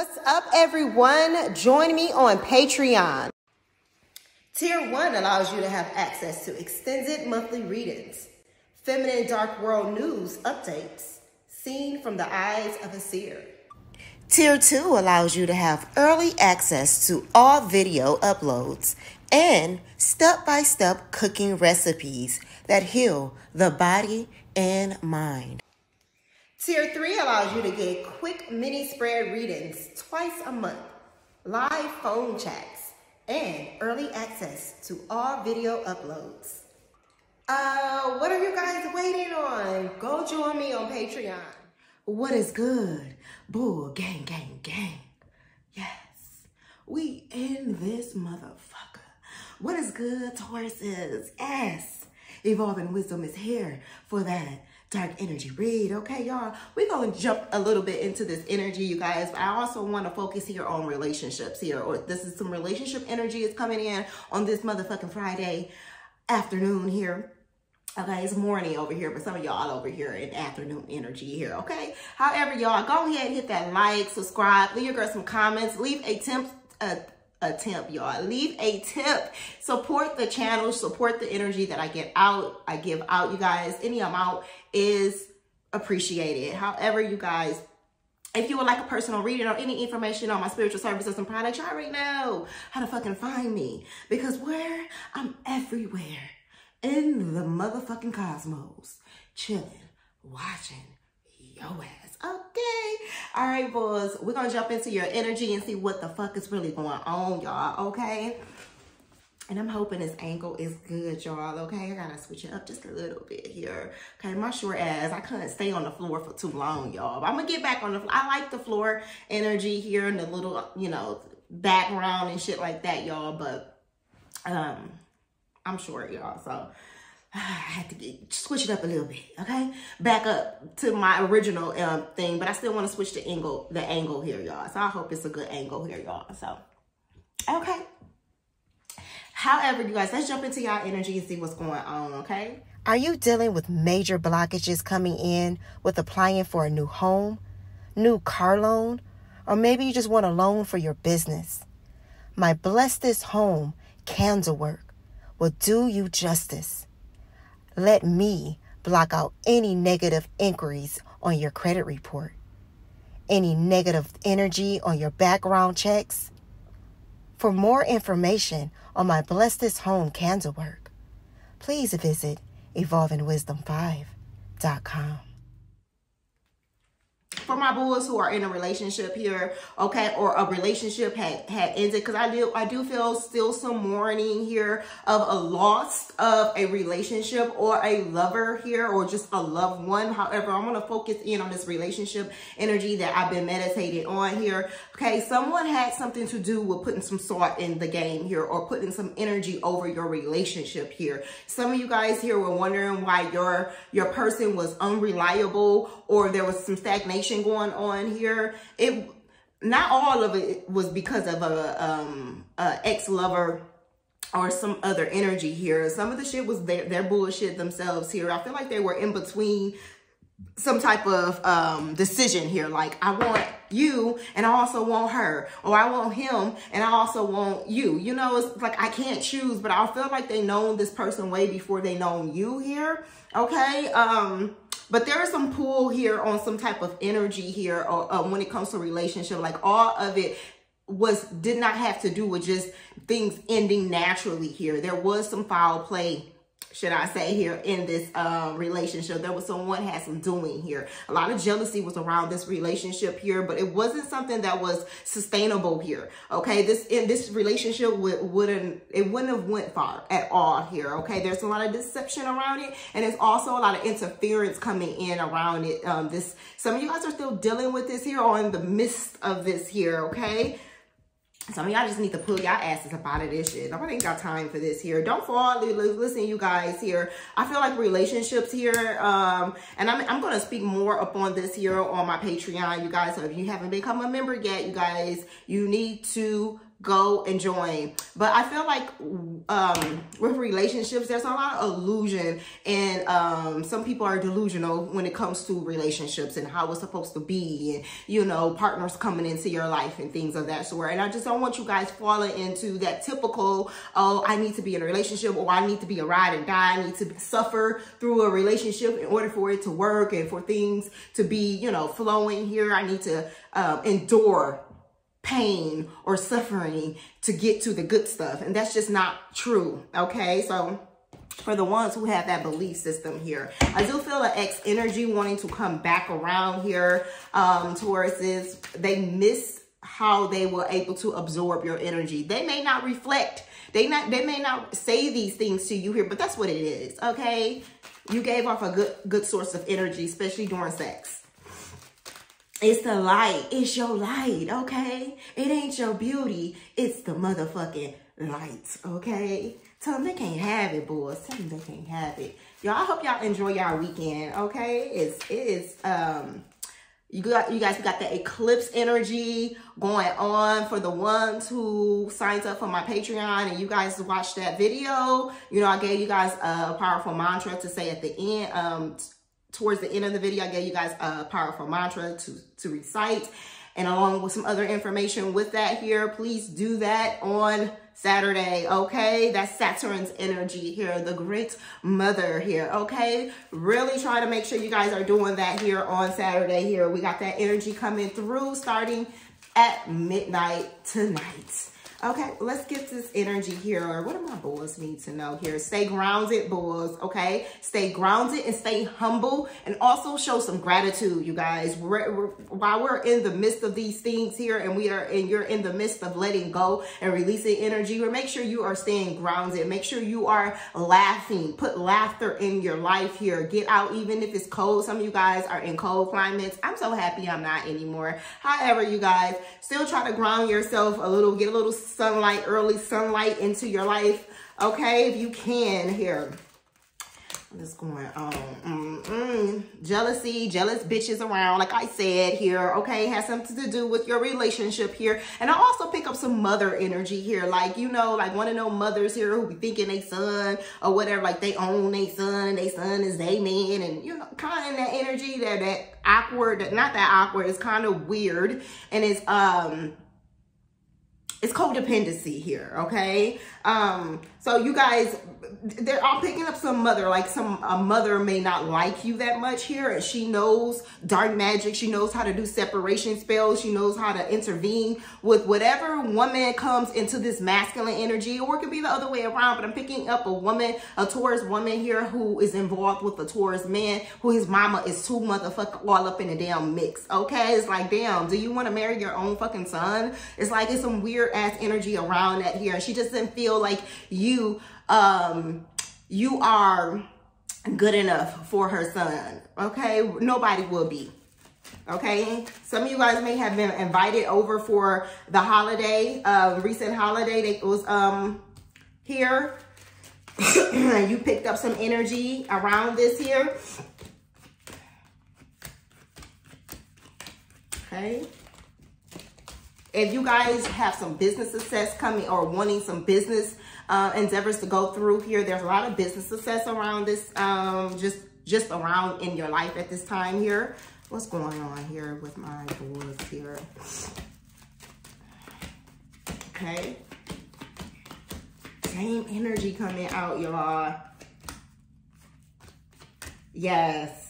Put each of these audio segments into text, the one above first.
What's up, everyone? Join me on Patreon. Tier 1 allows you to have access to extended monthly readings, feminine dark world news updates, seen from the eyes of a seer. Tier 2 allows you to have early access to all video uploads and step by step cooking recipes that heal the body and mind. Tier 3 allows you to get quick mini spread readings twice a month, live phone chats, and early access to all video uploads. Uh, what are you guys waiting on? Go join me on Patreon. What is good? Bull gang, gang, gang. Yes, we in this motherfucker. What is good, Tauruses? Yes, Evolving Wisdom is here for that dark energy read. Okay, y'all, we're going to jump a little bit into this energy, you guys. But I also want to focus here on relationships here. Or this is some relationship energy is coming in on this motherfucking Friday afternoon here. Okay, it's morning over here, but some of y'all over here in afternoon energy here, okay? However, y'all, go ahead and hit that like, subscribe, leave your girl some comments, leave a temp, a tip, y'all. Leave a tip. Support the channel, support the energy that I get out, I give out, you guys. Any amount is appreciated. However, you guys, if you would like a personal reading or any information on my spiritual services and products, you already know how to fucking find me. Because where? I'm everywhere in the motherfucking cosmos, chilling, watching yo ass. Okay. All right, boys. We're going to jump into your energy and see what the fuck is really going on, y'all. Okay. And I'm hoping this angle is good, y'all, okay? I gotta switch it up just a little bit here. Okay, my short ass, I couldn't stay on the floor for too long, y'all. I'm gonna get back on the floor. I like the floor energy here and the little, you know, background and shit like that, y'all. But um, I'm short, y'all. So I had to get, switch it up a little bit, okay? Back up to my original um, thing, but I still want to switch the angle, the angle here, y'all. So I hope it's a good angle here, y'all. So, okay. However, you guys, let's jump into y'all energy and see what's going on, okay? Are you dealing with major blockages coming in with applying for a new home, new car loan, or maybe you just want a loan for your business? My Bless This Home candle work will do you justice. Let me block out any negative inquiries on your credit report, any negative energy on your background checks. For more information on my Bless This Home candle work, please visit evolvingwisdom5.com for my boys who are in a relationship here, okay, or a relationship had, had ended, because I do, I do feel still some mourning here of a loss of a relationship or a lover here or just a loved one. However, I'm going to focus in on this relationship energy that I've been meditating on here. Okay, someone had something to do with putting some salt in the game here or putting some energy over your relationship here. Some of you guys here were wondering why your, your person was unreliable or there was some stagnation going on here. It not all of it was because of a, um, a ex-lover or some other energy here. Some of the shit was their, their bullshit themselves here. I feel like they were in between some type of um, decision here. Like, I want you and I also want her. Or I want him and I also want you. You know, it's like I can't choose, but I feel like they known this person way before they known you here. Okay? Um, but there is some pull here on some type of energy here or, uh, when it comes to relationship. Like all of it was did not have to do with just things ending naturally here. There was some foul play should I say here in this uh, relationship. There was someone had some doing here. A lot of jealousy was around this relationship here, but it wasn't something that was sustainable here. Okay, this in this relationship would, wouldn't it wouldn't have went far at all here. Okay, there's a lot of deception around it, and there's also a lot of interference coming in around it. Um, this some of you guys are still dealing with this here or in the midst of this here. Okay. Some of y'all just need to pull y'all asses up out of this shit. Nobody ain't got time for this here. Don't fall. Listen, you guys here. I feel like relationships here, um, and I'm, I'm going to speak more upon this here on my Patreon, you guys. So if you haven't become a member yet, you guys, you need to go and join. But I feel like um, with relationships, there's a lot of illusion and um, some people are delusional when it comes to relationships and how it's supposed to be and, you know, partners coming into your life and things of that sort. And I just don't want you guys falling into that typical, oh, I need to be in a relationship or I need to be a ride and die. I need to suffer through a relationship in order for it to work and for things to be, you know, flowing here. I need to um, endure pain or suffering to get to the good stuff. And that's just not true. Okay. So for the ones who have that belief system here, I do feel an X energy wanting to come back around here um, this. They miss how they were able to absorb your energy. They may not reflect. They not they may not say these things to you here, but that's what it is. Okay. You gave off a good good source of energy, especially during sex. It's the light. It's your light, okay? It ain't your beauty. It's the motherfucking light, okay? Tell them they can't have it, boys. Tell them they can't have it. Y'all, I hope y'all enjoy y'all weekend, okay? It's, it is, um, you got, you guys got the eclipse energy going on for the ones who signed up for my Patreon and you guys watched that video. You know, I gave you guys a powerful mantra to say at the end, um, towards the end of the video, I gave you guys a powerful mantra to, to recite and along with some other information with that here, please do that on Saturday, okay? That's Saturn's energy here, the great mother here, okay? Really try to make sure you guys are doing that here on Saturday here. We got that energy coming through starting at midnight tonight. Okay, let's get this energy here. Or what do my boys need to know here? Stay grounded, boys, okay? Stay grounded and stay humble and also show some gratitude, you guys. We're, we're, while we're in the midst of these things here and we are and you're in the midst of letting go and releasing energy, or make sure you are staying grounded. Make sure you are laughing. Put laughter in your life here. Get out even if it's cold. Some of you guys are in cold climates. I'm so happy I'm not anymore. However, you guys, still try to ground yourself a little, get a little sunlight, early sunlight into your life. Okay, if you can here. Is going on? Mm -mm. Jealousy, jealous bitches around, like I said here, okay, has something to do with your relationship here. And I also pick up some mother energy here, like, you know, like one of those mothers here who be thinking they son or whatever, like they own their son, their son is they man, and, you know, kind of that energy, that, that awkward, not that awkward, it's kind of weird, and it's, um, it's codependency here, okay? Um, so you guys, they're all picking up some mother, like some a mother may not like you that much here. And she knows dark magic. She knows how to do separation spells. She knows how to intervene with whatever woman comes into this masculine energy, or it could be the other way around. But I'm picking up a woman, a Taurus woman here who is involved with a Taurus man who his mama is too motherfucker all up in the damn mix. Okay, it's like damn, do you want to marry your own fucking son? It's like it's some weird ass energy around that here. She just didn't feel like you um you are good enough for her son. Okay, nobody will be. Okay, some of you guys may have been invited over for the holiday, uh, recent holiday that was um here. you picked up some energy around this here. Okay. If you guys have some business success coming or wanting some business uh, endeavors to go through here, there's a lot of business success around this, um, just, just around in your life at this time here. What's going on here with my boys here? Okay. Same energy coming out, y'all. Yes.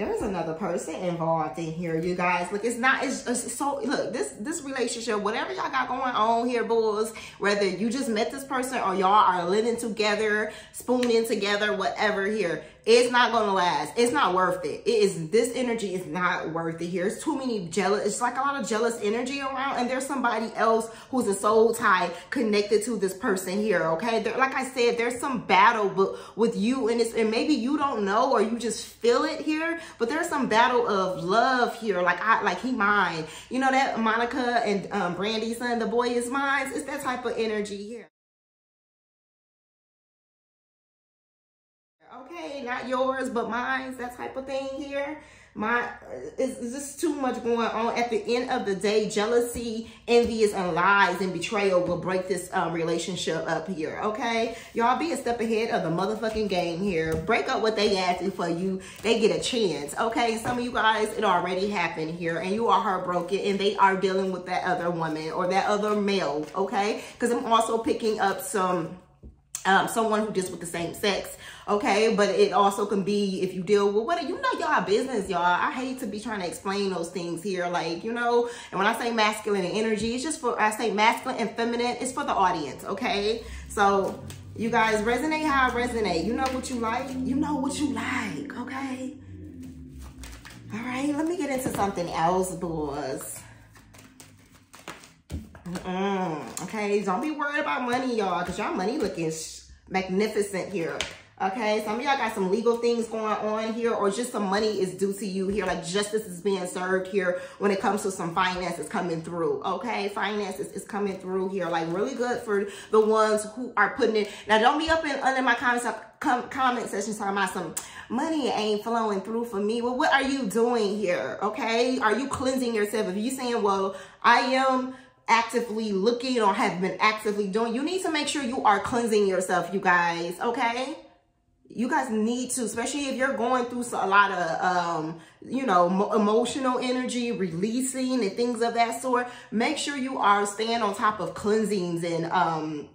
There's another person involved in here, you guys. Look, it's not, it's, it's, so, look, this this relationship, whatever y'all got going on here, boys, whether you just met this person or y'all are living together, spooning together, whatever here, it's not gonna last. It's not worth it. It is this energy is not worth it here. It's too many jealous. It's like a lot of jealous energy around, and there's somebody else who's a soul tie connected to this person here. Okay, there, like I said, there's some battle with you, and it's and maybe you don't know or you just feel it here, but there's some battle of love here. Like I like he mine. You know that Monica and um, Brandy's son, the boy is mine. It's that type of energy here. Not yours, but mine's, that type of thing here. my is, is this too much going on. At the end of the day jealousy envious and lies and betrayal will break this um, relationship up here okay? Y'all be a step ahead of the motherfucking game here. Break up what they asking for you they get a chance okay? Some of you guys it already happened here and you are heartbroken and they are dealing with that other woman or that other male okay? Because i'm also picking up some um, someone who deals with the same sex, okay? But it also can be if you deal with what you know, y'all business, y'all. I hate to be trying to explain those things here, like you know. And when I say masculine and energy, it's just for I say masculine and feminine. It's for the audience, okay? So you guys resonate how I resonate. You know what you like. You know what you like, okay? All right, let me get into something else, boys. Mm-mm. Okay, don't be worried about money, y'all, because y'all money looking magnificent here. Okay, some of y'all got some legal things going on here or just some money is due to you here. Like justice is being served here when it comes to some finances coming through. Okay, finances is coming through here. Like really good for the ones who are putting it. Now don't be up in under my comments uh, com comment section talking about some money ain't flowing through for me. Well, what are you doing here? Okay, are you cleansing yourself? If you saying, well, I am actively looking or have been actively doing, you need to make sure you are cleansing yourself, you guys, okay? You guys need to, especially if you're going through a lot of, um, you know, emotional energy, releasing and things of that sort. Make sure you are staying on top of cleansings and, um,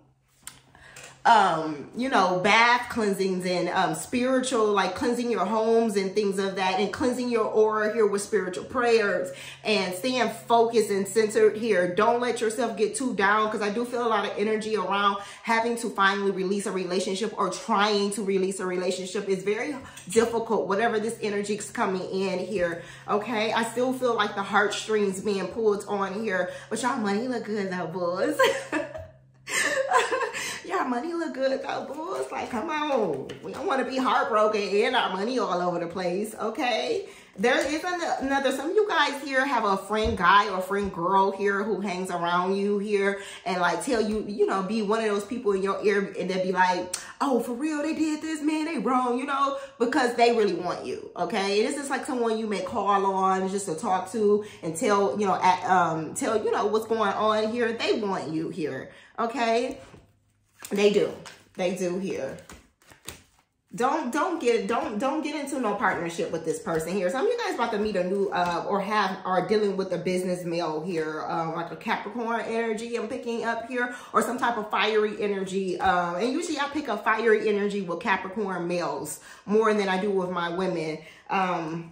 um, you know, bath cleansings and um, spiritual, like cleansing your homes and things of that, and cleansing your aura here with spiritual prayers and staying focused and centered here. Don't let yourself get too down because I do feel a lot of energy around having to finally release a relationship or trying to release a relationship is very difficult, whatever this energy is coming in here. Okay, I still feel like the heartstrings being pulled on here, but y'all money look good though, boys. Y'all money look good though, boys. Like, come on. We don't want to be heartbroken and our money all over the place, okay? There is another, some of you guys here have a friend guy or friend girl here who hangs around you here and like tell you, you know, be one of those people in your ear and they'll be like, oh, for real, they did this, man, they wrong, you know, because they really want you, okay? This is like someone you may call on just to talk to and tell, you know, at, um, tell, you know, what's going on here. They want you here, okay? They do. They do here. Don't don't get don't don't get into no partnership with this person here. Some of you guys about to meet a new uh or have are dealing with a business male here, um, like a Capricorn energy I'm picking up here, or some type of fiery energy. Um, and usually I pick up fiery energy with Capricorn males more than I do with my women. Um,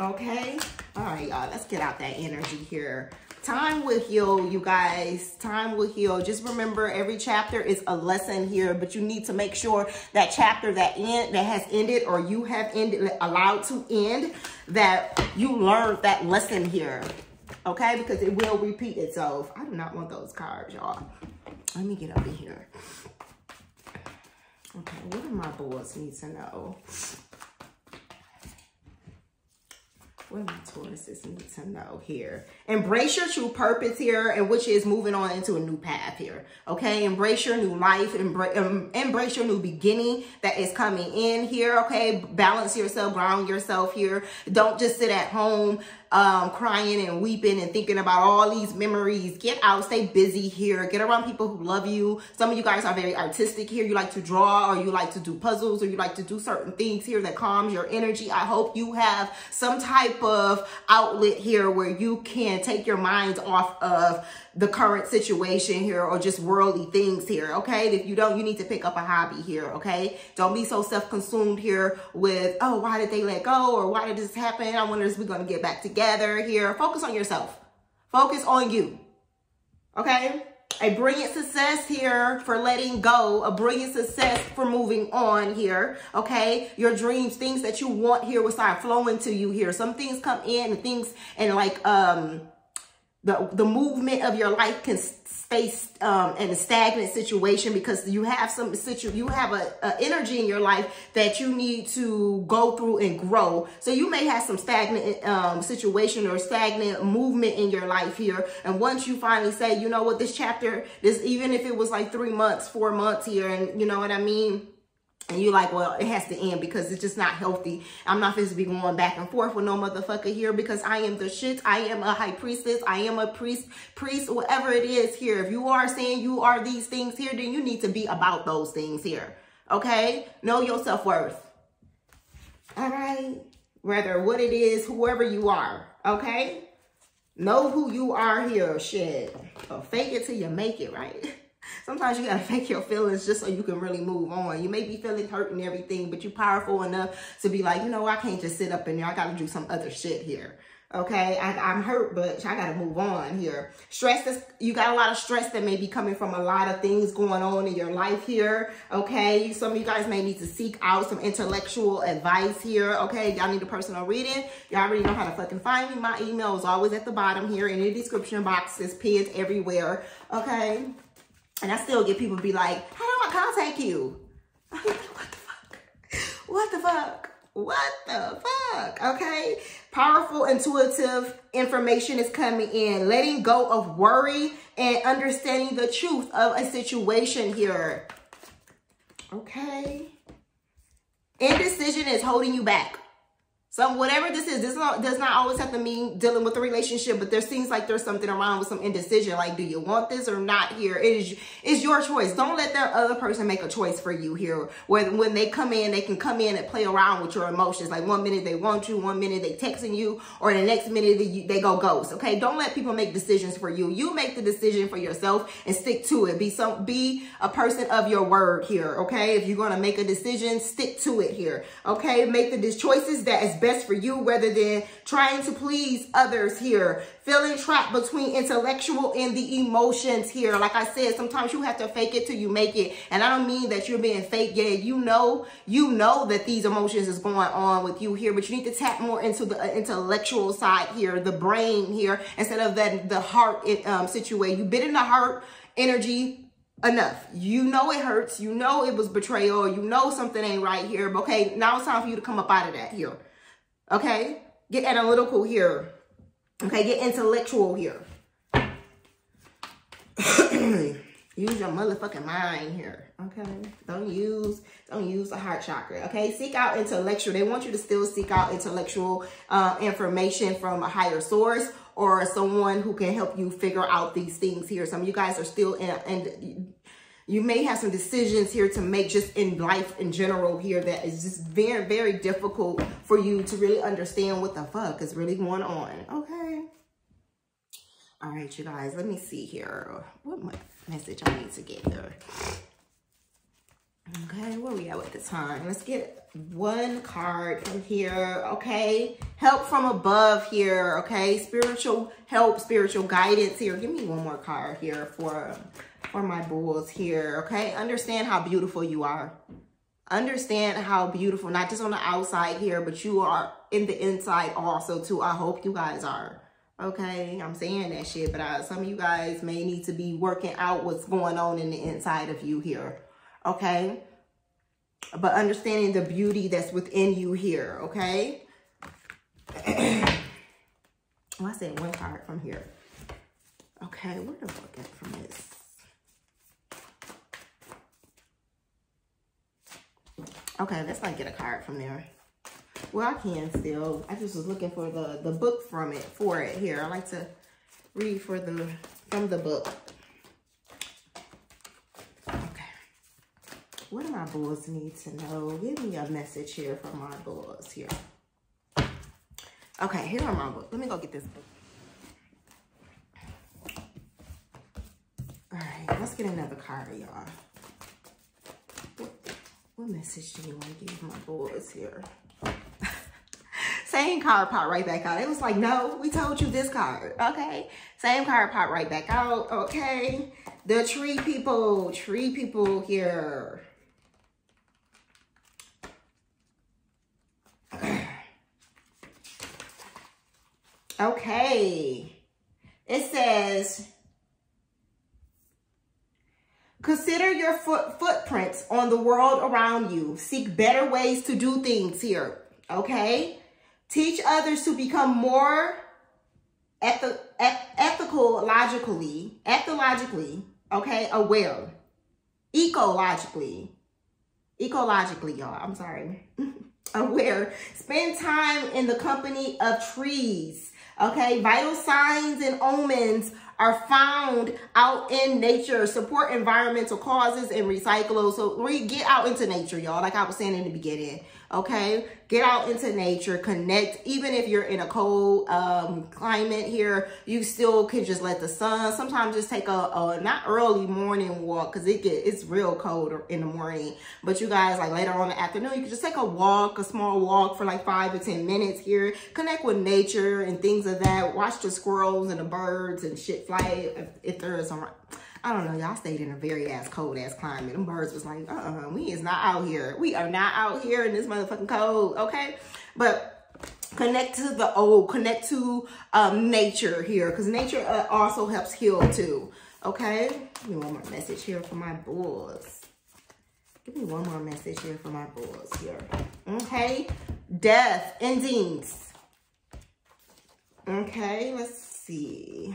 okay, all right, y'all. Let's get out that energy here. Time will heal, you guys. Time will heal. Just remember, every chapter is a lesson here, but you need to make sure that chapter that end that has ended or you have ended allowed to end that you learned that lesson here. Okay, because it will repeat itself. I do not want those cards, y'all. Let me get over here. Okay, what do my boys need to know? What my Tauruses need to know here? Embrace your true purpose here, and which is moving on into a new path here. Okay, embrace your new life, embrace, um, embrace your new beginning that is coming in here. Okay, balance yourself, ground yourself here. Don't just sit at home um, crying and weeping and thinking about all these memories. Get out, stay busy here. Get around people who love you. Some of you guys are very artistic here. You like to draw or you like to do puzzles or you like to do certain things here that calms your energy. I hope you have some type of outlet here where you can take your mind off of the current situation here or just worldly things here, okay? If you don't, you need to pick up a hobby here, okay? Don't be so self-consumed here with, oh, why did they let go? Or why did this happen? I wonder if we're going to get back together here. Focus on yourself. Focus on you, okay? A brilliant success here for letting go, a brilliant success for moving on here, okay? Your dreams, things that you want here will start flowing to you here. Some things come in and things and like, um, the, the movement of your life can stay um, in a stagnant situation because you have some situ you have a, a, energy in your life that you need to go through and grow. So you may have some stagnant um, situation or stagnant movement in your life here. And once you finally say, you know what, this chapter, this even if it was like three months, four months here, and you know what I mean, and you're like, well, it has to end because it's just not healthy. I'm not supposed to be going back and forth with no motherfucker here because I am the shit. I am a high priestess. I am a priest, priest, whatever it is here. If you are saying you are these things here, then you need to be about those things here. Okay? Know your self-worth. All right? Whether what it is, whoever you are. Okay? Know who you are here. Shit. Or fake it till you make it, right? Sometimes you gotta fake your feelings just so you can really move on. You may be feeling hurt and everything, but you're powerful enough to be like, you know, I can't just sit up in there. I gotta do some other shit here. Okay, I, am hurt, but I gotta move on here. Stress is, you got a lot of stress that may be coming from a lot of things going on in your life here. Okay, some of you guys may need to seek out some intellectual advice here. Okay, y'all need a personal reading. Y'all already know how to fucking find me. My email is always at the bottom here in the description box. It's pinned everywhere. Okay. And I still get people be like, how do I contact you? Like, what the fuck? What the fuck? What the fuck? Okay. Powerful, intuitive information is coming in. Letting go of worry and understanding the truth of a situation here. Okay. Indecision is holding you back. So whatever this is, this does not always have to mean dealing with a relationship, but there seems like there's something around with some indecision. Like, do you want this or not here? It is, it's your choice. Don't let that other person make a choice for you here. When, when they come in, they can come in and play around with your emotions. Like one minute they want you, one minute they texting you, or the next minute they, they go ghost. Okay. Don't let people make decisions for you. You make the decision for yourself and stick to it. Be some, be a person of your word here. Okay. If you're going to make a decision, stick to it here. Okay. Make the choices that is best for you rather than trying to please others here. Feeling trapped between intellectual and the emotions here. Like I said, sometimes you have to fake it till you make it. And I don't mean that you're being fake. Yeah, you know, you know that these emotions is going on with you here, but you need to tap more into the uh, intellectual side here, the brain here, instead of that the heart it um, situation. You bit in the heart energy enough. You know it hurts. You know it was betrayal. You know something ain't right here. But okay, now it's time for you to come up out of that here. Okay? Get analytical here. Okay, get intellectual here. use your motherfucking mind here. Okay. Don't use, don't use the heart chakra. Okay. Seek out intellectual. They want you to still seek out intellectual uh, information from a higher source or someone who can help you figure out these things here. Some of you guys are still in, in you may have some decisions here to make just in life in general here that is just very, very difficult for you to really understand what the fuck is really going on. Okay. All right, you guys, let me see here. What message I need to get here. Okay, where we at with the time? Let's get one card from here, okay? Help from above here, okay? Spiritual help, spiritual guidance here. Give me one more card here for for my bulls here, okay? Understand how beautiful you are. Understand how beautiful, not just on the outside here, but you are in the inside also too. I hope you guys are. Okay, I'm saying that shit, but I, some of you guys may need to be working out what's going on in the inside of you here. Okay? But understanding the beauty that's within you here, okay? well, I said one card from here. Okay, where the fuck get from this? Okay, let's not get a card from there. Well, I can still. I just was looking for the, the book from it, for it here. I like to read for the from the book. What do my bulls need to know? Give me a message here from my bulls here. Okay, here are my books. Let me go get this book. All right, let's get another card, y'all. What message do you want to give my boys here? Same card pop right back out. It was like, no, we told you this card. Okay. Same card pop right back out. Okay. The tree people, tree people here. Okay. It says, Consider your foot footprints on the world around you. Seek better ways to do things here, okay? Teach others to become more ethi ethical, logically, ethologically, okay, aware, ecologically, ecologically, y'all. I'm sorry. Aware. Spend time in the company of trees. Okay, vital signs and omens are found out in nature. Support environmental causes and recycle. So we get out into nature, y'all. Like I was saying in the beginning okay? Get out into nature, connect. Even if you're in a cold um, climate here, you still can just let the sun, sometimes just take a, a not early morning walk because it get it's real cold in the morning. But you guys, like later on the afternoon, you can just take a walk, a small walk for like five to 10 minutes here. Connect with nature and things of that. Watch the squirrels and the birds and shit fly if, if there is some I don't know, y'all stayed in a very ass cold ass climate. Them birds was like, uh-uh, we is not out here. We are not out here in this motherfucking cold, okay? But connect to the old, connect to um, nature here, because nature uh, also helps heal too, okay? Give me one more message here for my bulls. Give me one more message here for my bulls here, okay? Death, endings. Okay, let's see.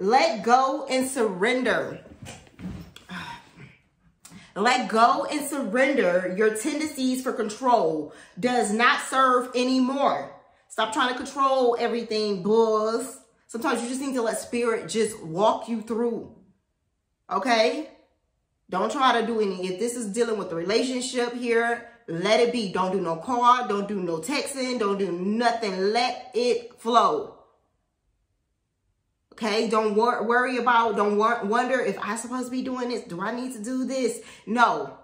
Let go and surrender. Let go and surrender your tendencies for control does not serve anymore. Stop trying to control everything, bulls. Sometimes you just need to let spirit just walk you through. Okay? Don't try to do any. If this is dealing with the relationship here, let it be. Don't do no call. Don't do no texting. Don't do nothing. Let it flow. Okay, don't wor worry about, don't wor wonder if I supposed to be doing this. Do I need to do this? No.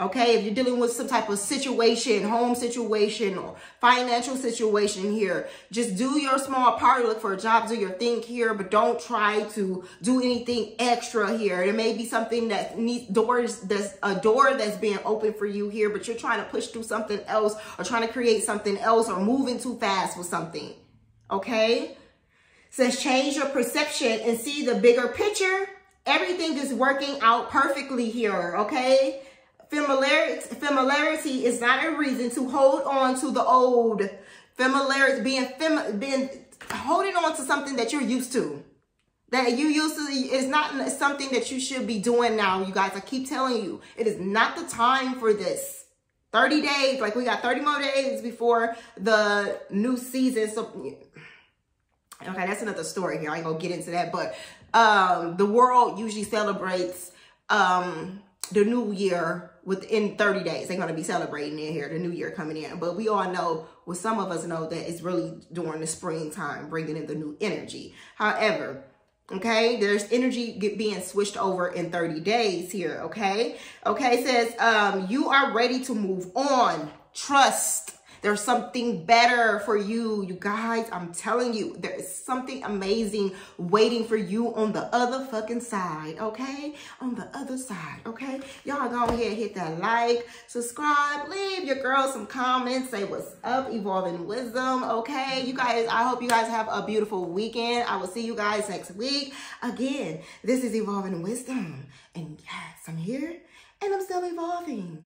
Okay, if you're dealing with some type of situation, home situation or financial situation here, just do your small part. Look for a job, do your thing here, but don't try to do anything extra here. There may be something that needs doors, that's a door that's being open for you here, but you're trying to push through something else or trying to create something else or moving too fast with something. Okay? Says change your perception and see the bigger picture. Everything is working out perfectly here, okay? Familiarity, familiarity is not a reason to hold on to the old. Familiarity, being, fam, being holding on to something that you're used to. That you used to, is not something that you should be doing now, you guys. I keep telling you, it is not the time for this. 30 days, like we got 30 more days before the new season. So Okay, that's another story here. I ain't gonna get into that, but um, the world usually celebrates um, the new year within 30 days. They're gonna be celebrating in here, the new year coming in. But we all know, well, some of us know that it's really during the springtime, bringing in the new energy. However, okay there's energy being switched over in 30 days here okay okay says um you are ready to move on trust there's something better for you, you guys. I'm telling you, there is something amazing waiting for you on the other fucking side, okay? On the other side, okay? Y'all go ahead, hit that like, subscribe, leave your girl some comments, say what's up, Evolving Wisdom, okay? You guys, I hope you guys have a beautiful weekend. I will see you guys next week. Again, this is Evolving Wisdom. And yes, I'm here and I'm still evolving.